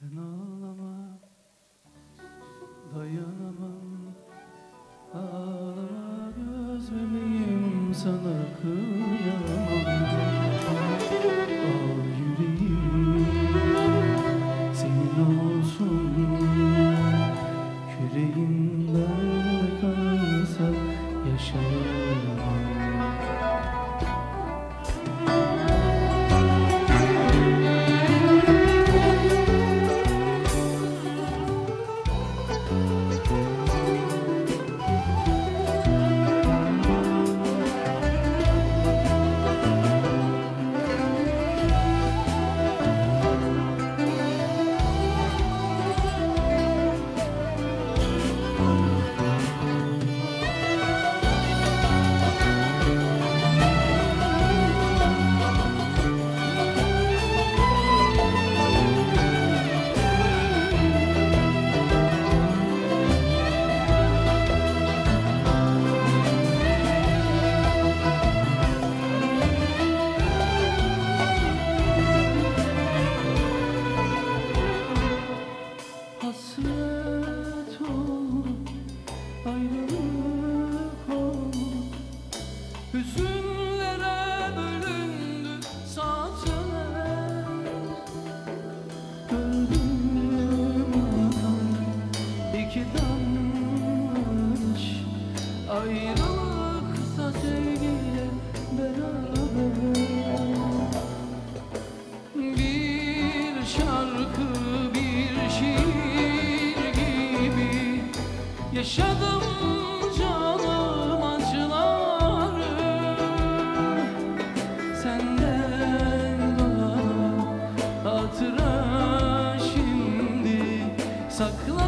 Sen ağlama Dayanamam. Ağlama göz bebeğim Sana kıyamam. Al yüreğim Senin olsun. Yüreğimden kalsa Yaşayamam Hasret ol, ayrılık ol Hüzünlere Yaşadım canım acıları. Senden bana hatıra şimdi sakla.